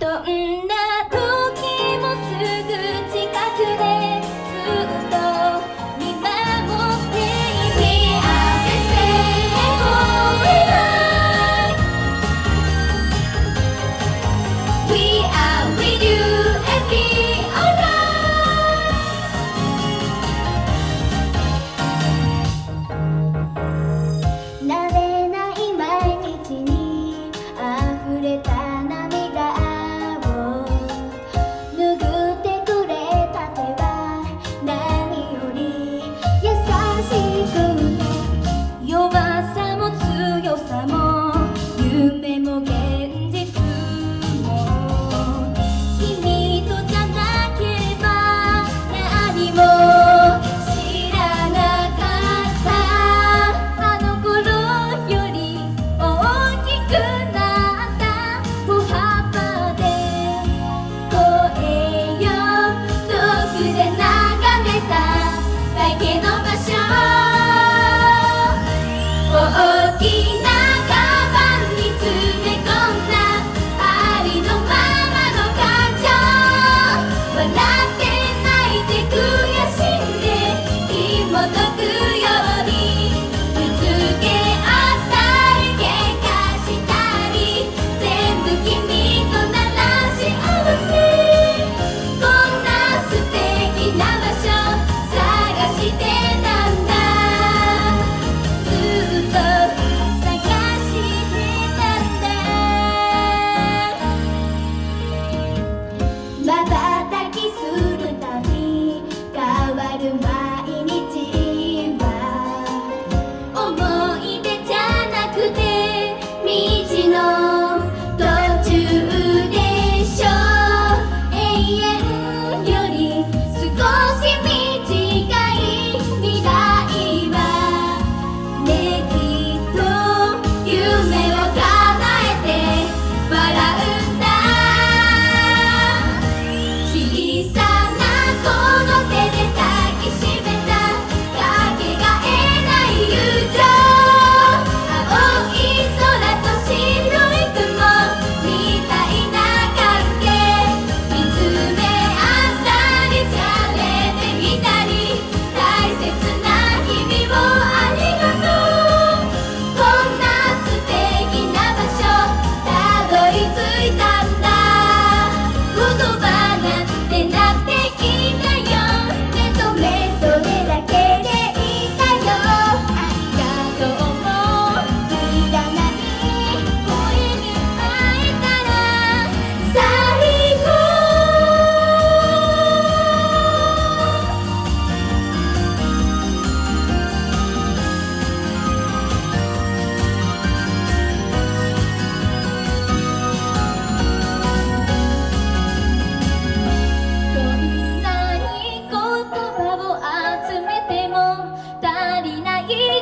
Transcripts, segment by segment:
どんな時もすぐ近くでずっと見守っている We are the same forever We are with you 다른 말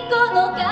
この顔